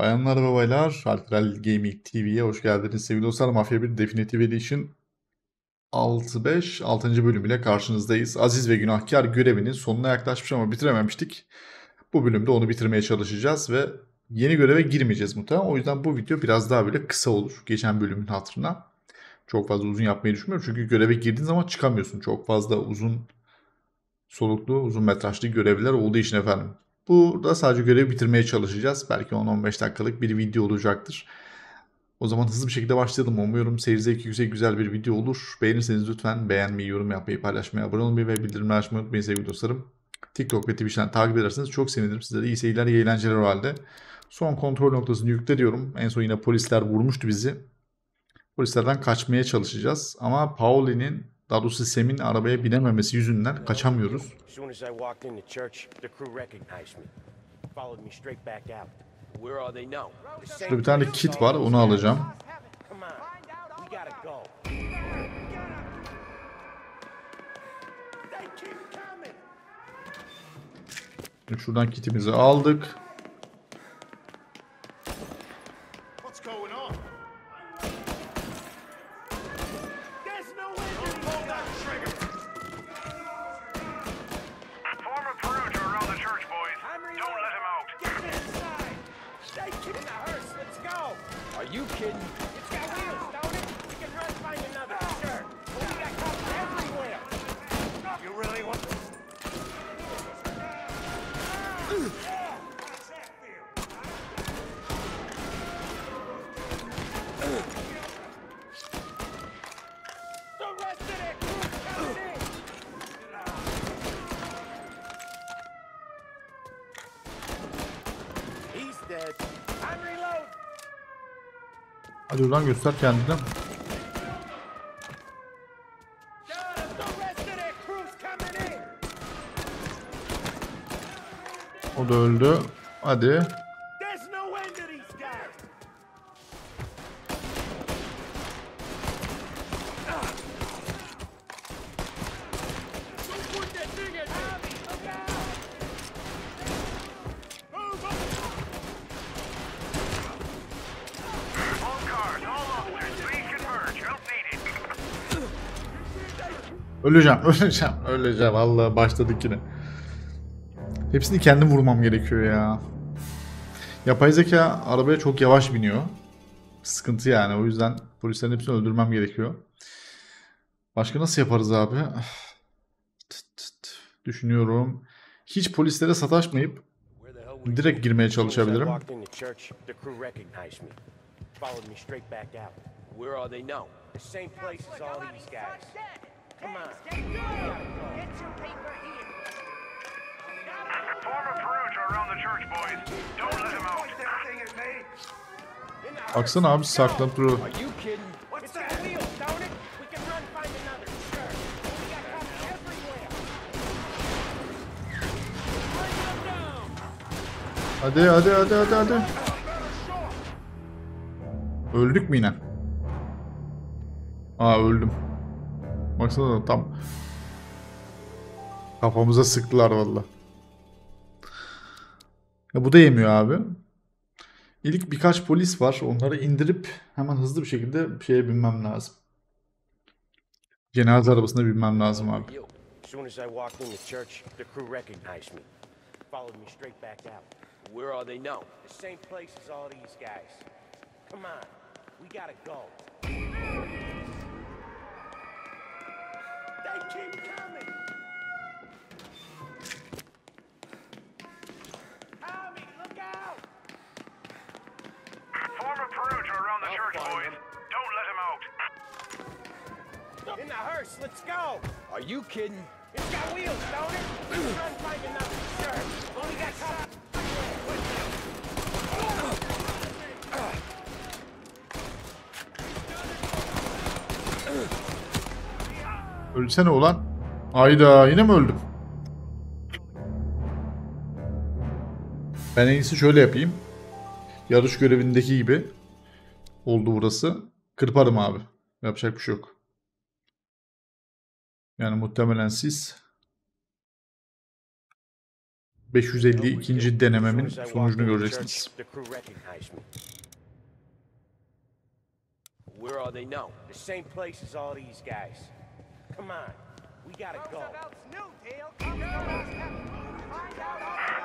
Bayanlar ve baylar, Altrel Gaming TV'ye hoş geldiniz. Sevgili dostlar, Mafya 1 Definitive Edition 6-5, 6. bölümüyle karşınızdayız. Aziz ve Günahkar görevinin sonuna yaklaşmış ama bitirememiştik. Bu bölümde onu bitirmeye çalışacağız ve yeni göreve girmeyeceğiz muhtemelen. O yüzden bu video biraz daha böyle kısa olur. Geçen bölümün hatırına. Çok fazla uzun yapmayı düşünmüyorum. Çünkü göreve girdiğin zaman çıkamıyorsun. Çok fazla uzun soluklu, uzun metrajlı görevler olduğu için efendim. Burada sadece görevi bitirmeye çalışacağız. Belki 10-15 dakikalık bir video olacaktır. O zaman hızlı bir şekilde başlayalım. Umuyorum seyir zevki yüksek güzel bir video olur. Beğenirseniz lütfen beğenmeyi, yorum yapmayı, paylaşmayı, abone olmayı ve bildirimleri açmayı unutmayın sevgili dostlarım. TikTok ve Twitch'ten takip ederseniz çok sevinirim. Size iyi seyirler, iyi eğlenceler o halde. Son kontrol noktasını yükle diyorum. En son yine polisler vurmuştu bizi. Polislerden kaçmaya çalışacağız. Ama Pauli'nin daha doğrusu Sam'in arabaya binememesi yüzünden kaçamıyoruz. Şurada bir tane kit var onu alacağım. Şuradan kitimizi aldık. diyor lan göster kendini. O da öldü. Hadi. Öleceğim, öleceğim, öleceğim. Allah başladık yine. Hepsini kendim vurmam gerekiyor ya. Yapay zeka arabaya çok yavaş biniyor. Sıkıntı yani. O yüzden polislerin hepsini öldürmem gerekiyor. Başka nasıl yaparız abi? Düşünüyorum. Hiç polislere sataşmayıp direkt girmeye çalışabilirim. Where are they now? The same place as all these guys. Come on. Get your paper here. Former Perugia around the church, boys. Don't let him out. Aksana abi saklanıp duruyor. Hadi hadi hadi hadi hadi. Öldük mü yine? Aa öldüm. Baksana tam kafamıza sıktılar valla. Ya bu da yemiyor abi. İlk birkaç polis var. Onları indirip hemen hızlı bir şekilde şeye binmem lazım. Cenaze arabasına binmem lazım abi. Where are they now? The same place as all these guys. Come on. We gotta go. Keep coming. Tommy, look out! Form a perimeter around the church, boys. him. Don't let him out. In the hearse, let's go! Are you kidding? It's got wheels, don't it? We can run find another. Sure. But we got cops. Ölsene ulan. Ayda yine mi öldüm? Ben en iyisi şöyle yapayım. Yarış görevindeki gibi oldu burası. Kırparım abi. Yapacak bir şey yok. Yani muhtemelen siz 552. denememin sonucunu göreceksiniz. Where are they now? The same place as all these guys. Come on, we gotta go.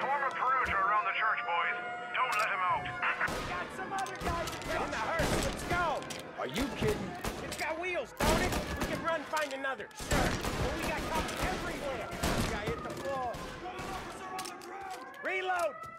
Form a perimeter around the church, boys. Don't let him out. Got some other guys in the hearse. Let's go. Are you kidding? It's got wheels, don't it? We can run, find another. Sure. But we got cops everywhere. Guy hit the floor. Reload.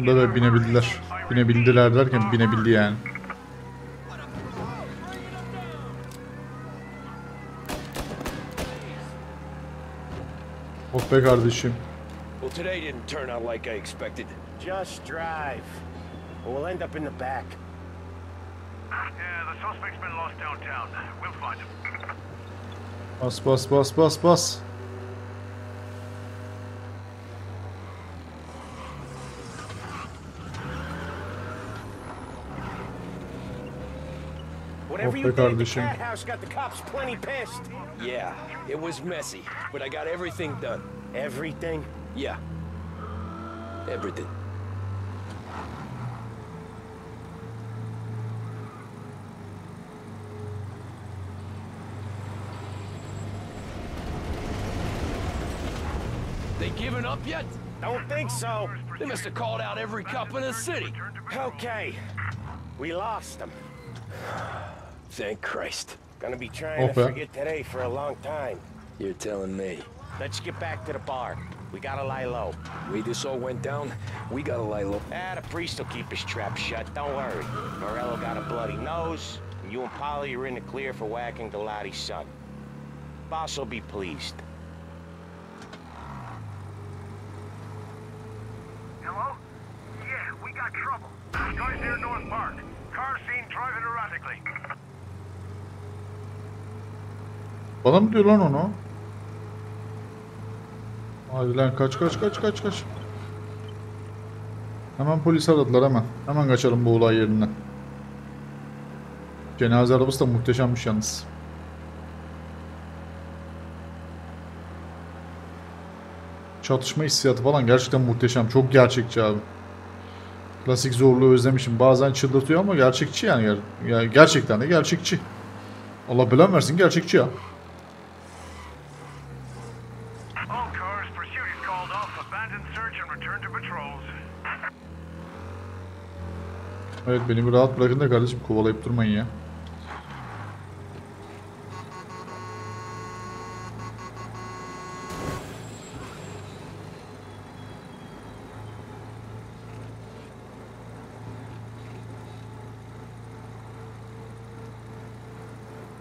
İn da binebildiler. Binebildiler derken binebildi yani. Oh be kardeşim. Well, today didn't turn out like I expected. Just drive. Or we'll end up in the back. Yeah, the suspect's been lost downtown. We'll find him. Bas bas bas bas bas. Whatever you did the cat house got the cops plenty pissed. Yeah, it was messy, but I got everything done. Everything? Yeah. Everything. They giving up yet? Don't think so. They must have called out every cop in the city. Okay. We lost them. Thank Christ. Gonna be trying to Okay. forget today for a long time. You're telling me. Let's get back to the bar. We gotta lie low. Way this all went down, we gotta lie low. Ah, the priest will keep his trap shut. Don't worry. Morello got a bloody nose, and you and Paulie are in the clear for whacking Galati's son. Boss will be pleased. Bana mı diyor lan onu? Hadi lan kaç kaç kaç kaç kaç. Hemen polis aradılar hemen. Hemen kaçalım bu olay yerinden. Cenaze arabası da muhteşemmiş yalnız. Çatışma hissiyatı falan gerçekten muhteşem. Çok gerçekçi abi. Klasik zorluğu özlemişim. Bazen çıldırtıyor ama gerçekçi yani. Ger- gerçekten de gerçekçi. Allah belanı versin gerçekçi ya. Evet beni bir rahat bırakın da kardeşim kovalayıp durmayın ya.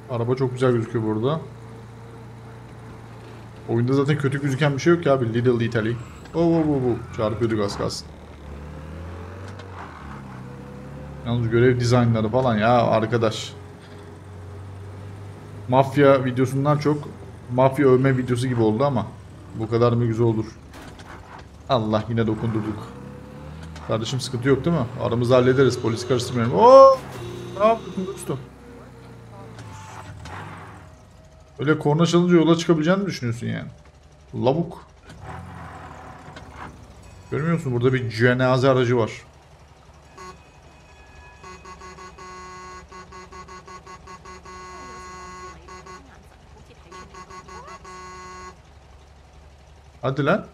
Araba çok güzel gözüküyor burada. Oyunda zaten kötü gözüken bir şey yok ya abi. Little Italy. Oh, oh, oh, oh. Çarpıyorduk az kalsın. Yalnız görev dizaynları falan ya arkadaş. Mafya videosundan çok mafya övme videosu gibi oldu ama bu kadar mı güzel olur? Allah yine dokundurduk. Kardeşim sıkıntı yok değil mi? Aramızda hallederiz. Polis karıştırmayalım. Oo! Ne yapıyorsun dostum? Öyle korna çalınca yola çıkabileceğini düşünüyorsun yani? Lavuk. Görmüyor musun? Burada bir cenaze aracı var. Hadi lan.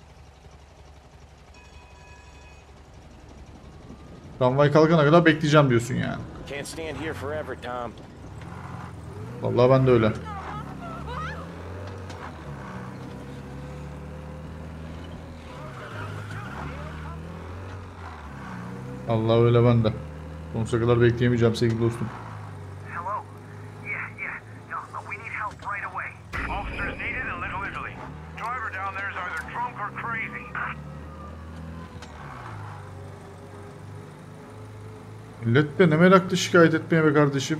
Tramvay kalkana kadar bekleyeceğim diyorsun yani. Vallahi ben de öyle. Allah öyle ben de. Sonsuza kadar bekleyemeyeceğim sevgili dostum. Millet de ne meraklı şikayet etmeye be kardeşim.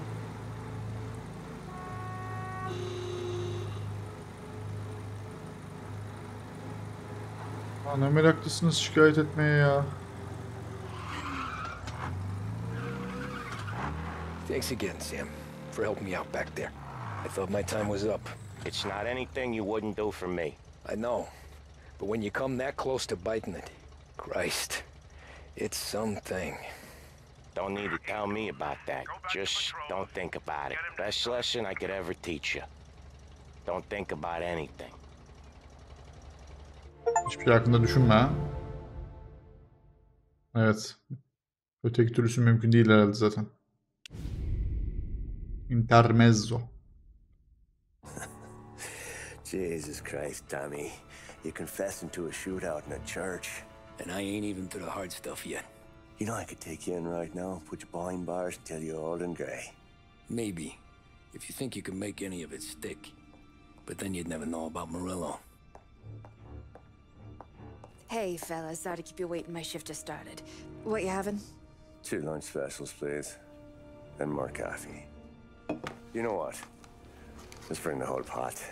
Ha, ne meraklısınız şikayet etmeye ya. Thanks again, Sam, for helping me out back there. I thought my time was up. It's not anything you wouldn't do for me. I know. But when you come that close to biting it, Christ, it's something. Don't need to tell me about that. Just don't think about it. Best lesson I could ever teach you. Don't think about anything. Hiçbir şey hakkında düşünme. Evet. Öteki türlüsü mümkün değil herhalde zaten. Intermezzo. Jesus Christ, Tommy. You're confessing to a shootout in a church. And I ain't even through the hard stuff yet. You know I could take you in right now, put you behind bars until you're old and grey. Maybe, if you think you can make any of it stick. But then you'd never know about Morello. Hey, fellas, sorry to keep you waiting. My shift just started. What you having? Two lunch specials, please. And more coffee. You know what? Let's bring the whole pot.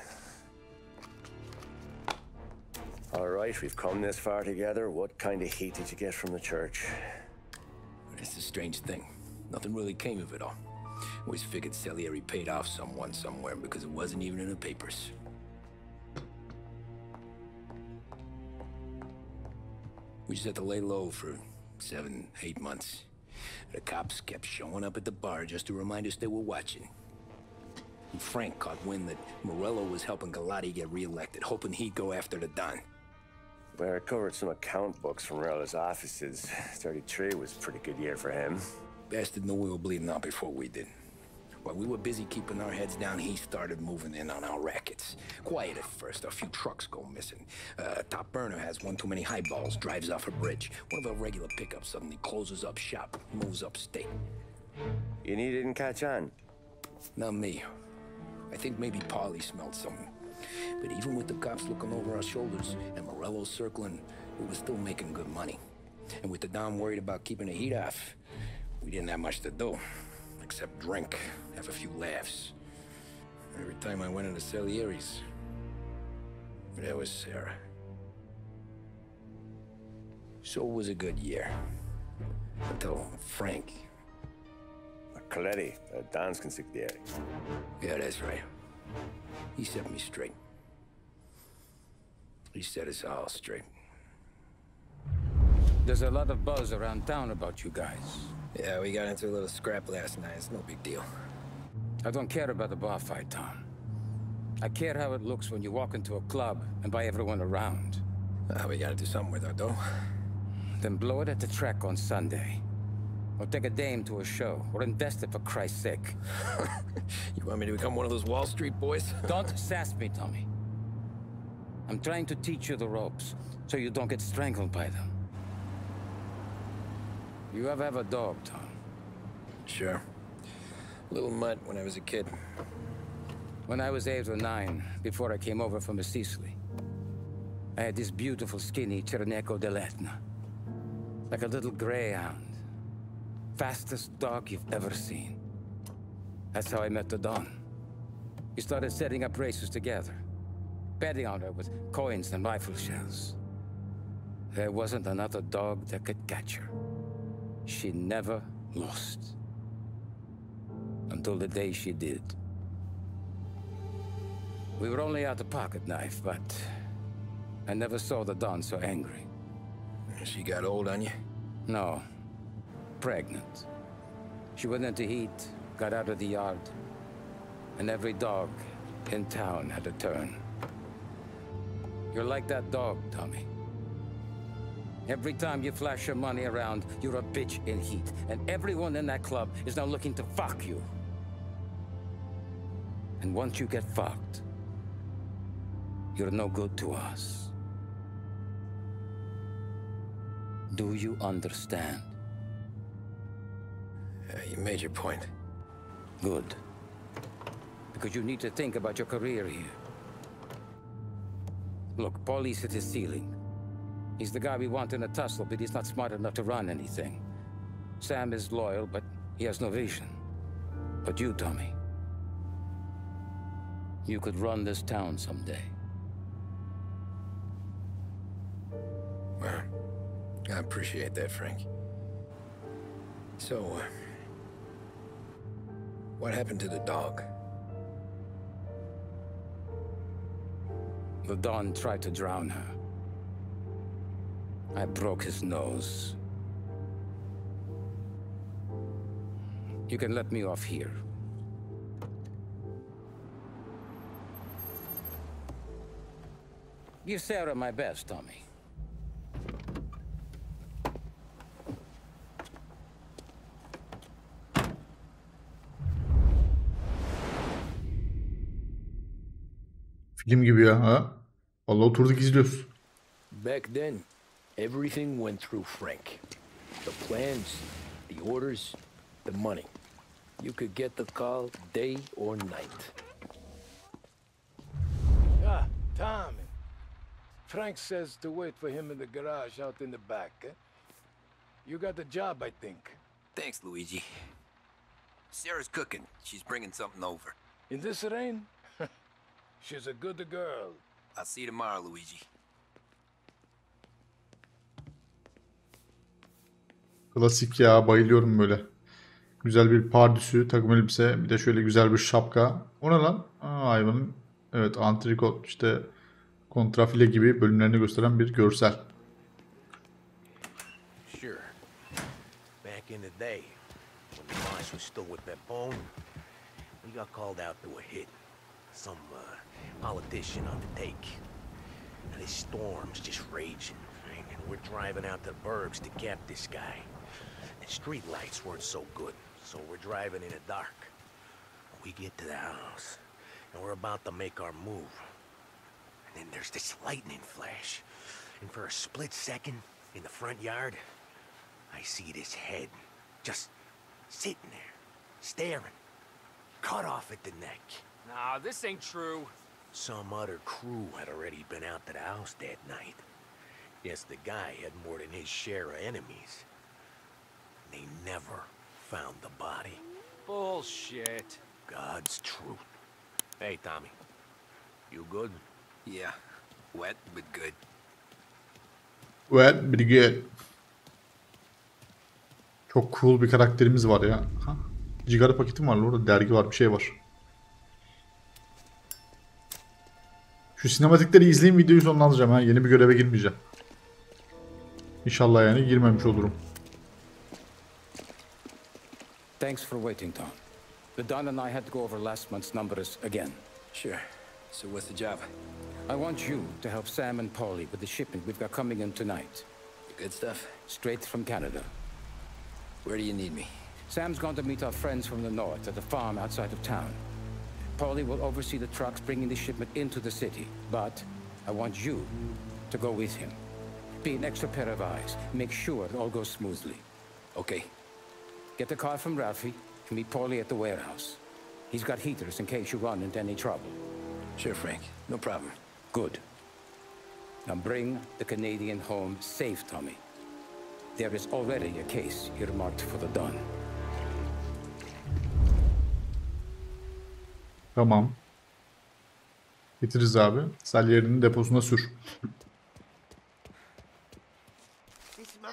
All right, we've come this far together. What kind of heat did you get from the church? It's a strange thing. Nothing really came of it all. Always figured Salieri paid off someone somewhere because it wasn't even in the papers. We just had to lay low for seven, eight months. The cops kept showing up at the bar just to remind us they were watching. And Frank caught wind that Morello was helping Galati get reelected, hoping he'd go after the Don. Well, I recovered some account books from Rella's offices. 33 was a pretty good year for him. Bastard knew we were bleeding out before we did. While we were busy keeping our heads down, he started moving in on our rackets. Quiet at first, a few trucks go missing. Uh, top burner has one too many highballs, drives off a bridge. One of our regular pickups suddenly closes up shop, moves upstate. And he didn't catch on. Not me. I think maybe Paulie smelled something. But even with the cops looking over our shoulders and Morello circling, we were still making good money. And with the Don worried about keeping the heat off, we didn't have much to do. Except drink, have a few laughs. Every time I went into Salieri's, there was Sarah. So it was a good year. Until Frank. Colletti, uh, Don's consigliere. Yeah, that's right. He set me straight. He set us all straight. There's a lot of buzz around town about you guys. Yeah, we got into a little scrap last night. It's no big deal. I don't care about the bar fight, Tom. I care how it looks when you walk into a club and by everyone around. Uh, we gotta do something with our dough. Then blow it at the track on Sunday. Or take a dame to a show. Or invest it for Christ's sake. You want me to become one of those Wall Street boys? Don't sass me, Tommy. I'm trying to teach you the ropes, so you don't get strangled by them. You ever have a dog, Tom? Sure. Little mutt when I was a kid. When I was eight or nine, before I came over from Sicily, I had this beautiful skinny Cirneco dell'Etna. Like a little greyhound. Fastest dog you've ever seen. That's how I met the Don. We started setting up races together. Betting on her with coins and rifle shells. There wasn't another dog that could catch her. She never lost. Until the day she did. We were only out a pocket knife, but I never saw the Don so angry. She got old on you? No, pregnant. She went into heat, got out of the yard, and every dog in town had a turn. You're like that dog, Tommy. Every time you flash your money around, you're a bitch in heat, and everyone in that club is now looking to fuck you. And once you get fucked, you're no good to us. Do you understand? Yeah, you made your point. Good. Because you need to think about your career here. Paulie's at his ceiling. He's the guy we want in a tussle, but he's not smart enough to run anything. Sam is loyal, but he has no vision. But you, Tommy, you could run this town someday. Well, I appreciate that, Frank. So, uh, what happened to the dog? The Don tried to drown her. I broke his nose. You can let me off here. Give Sarah my best, Tommy. Film gibi ya ha. Vallahi oturduk izliyoruz. Back then, everything went through Frank. The plans, the orders, the money. You could get the call day or night. Ah, Tommy. Frank says to wait for him in the garage out in the back, eh? You got the job, I think. Thanks, Luigi. Sarah's cooking. She's bringing something over. In this rain? She's a good girl. I'll see you tomorrow, Luigi. Klasik ya bayılıyorum böyle. Güzel bir pardüsü, takım elbise, bir de şöyle güzel bir şapka. O ne lan? Aa, hayvanın evet antrikot işte kontrafile gibi bölümlerini gösteren bir görsel. Sure. Back in the day, when the boss was still with that bone, we got called out to a hit. Some uh, politician on the take. And this storm's just raging, and we're driving out to the burbs to cap this guy. And street lights weren't so good, so we're driving in the dark. We get to the house, and we're about to make our move. And then there's this lightning flash. And for a split second, in the front yard, I see this head just sitting there, staring, cut off at the neck. Nah, this ain't true. Some other crew had already been out to the house that night. Yes, the guy had more than his share of enemies. They never found the body. Bullshit. God's truth. Hey, Tommy. You good? Yeah. Wet, but good. Wet, pretty good. Çok cool bir karakterimiz var ya. Ha? Cigara paketim var orada dergi var bir şey var. Şu sinematikleri izleyeyim videoyu sonlandıracağım ha. Yeni bir göreve girmeyeceğim. İnşallah yani girmemiş olurum. Thanks for waiting, Tom. The Don and I had to go over last month's numbers again. Sure. So what's the job? I want you to help Sam and Paulie with the shipment we've got coming in tonight. The good stuff? Straight from Canada. Where do you need me? Sam's gone to meet our friends from the north at the farm outside of town. Paulie will oversee the trucks bringing the shipment into the city, but I want you to go with him. Be an extra pair of eyes. Make sure it all goes smoothly. Okay. Get the car from Ralphie and meet Paulie at the warehouse. He's got heaters in case you run into any trouble. Sure, Frank. No problem. Good. Now bring the Canadian home safe, Tommy. There is already a case earmarked for the Don. Tamam. Getiririz abi. Salyerinin deposuna sür.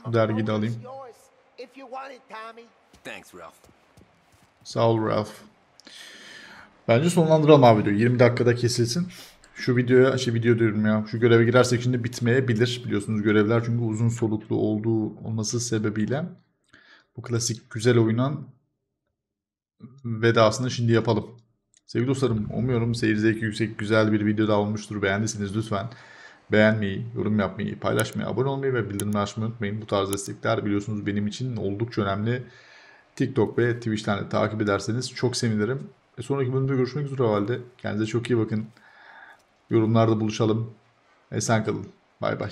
Şu dergiyi de alayım. Thanks, Ralph. Sağ ol Ralph. Bence sonlandıralım abi videoyu. 20 dakikada kesilsin. Şu videoya, şey video diyorum ya. Şu göreve girersek şimdi bitmeyebilir. Biliyorsunuz görevler çünkü uzun soluklu olduğu olması sebebiyle bu klasik güzel oyunun vedasını şimdi yapalım. Sevgili dostlarım umuyorum seyir zevki yüksek güzel bir video daha olmuştur. Beğendiyseniz lütfen beğenmeyi, yorum yapmayı, paylaşmayı, abone olmayı ve bildirimleri açmayı unutmayın. Bu tarz destekler biliyorsunuz benim için oldukça önemli. TikTok ve Twitch'ten de takip ederseniz çok sevinirim. E sonraki bölümde görüşmek üzere o halde. Kendinize çok iyi bakın. Yorumlarda buluşalım. Esen kalın. Bay bay.